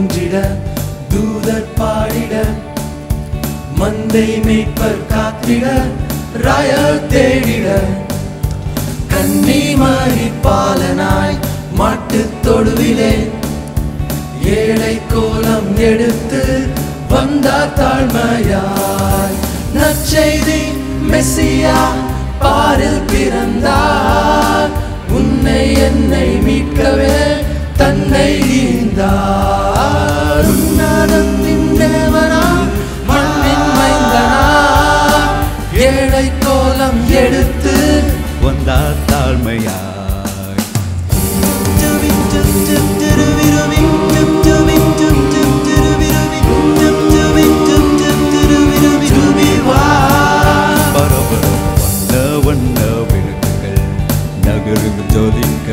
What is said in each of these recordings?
தோன்றிட தூதர் பாடிட மந்தை மேய்ப்பர் காத்திட ராயர் தேடிட. கண்ணி மாறி பாலனாய் மாட்டு தொடுவிலே ஏழை கோலம் எடுத்து வந்தார் தாழ்மையாய். நற்செய்தி மெஸ்ஸியா பாரில் பிறந்தார். உன்னை என்னை மீட்கவே தன்னை இருந்தார் வண்ண விளக்குகள் நகருகள் ஜோதிக்க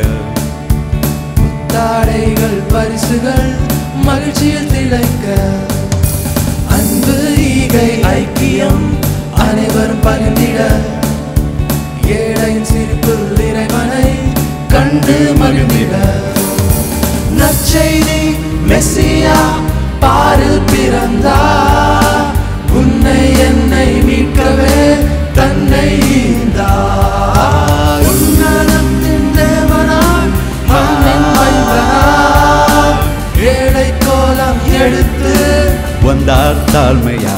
தாடைகள் பரிசுகள் மகிழ்ச்சியில் திளைக்க. அன்பு ஈகை ஐக்கியம் அனைவரும் பகிர்ந்திட. ஏழையின் சிரிப்பில் இறைவனை கண்டு மகிழ்ந்திட. நற்செய்தி மெஸ்ஸியா வந்தார் தாழ்மையா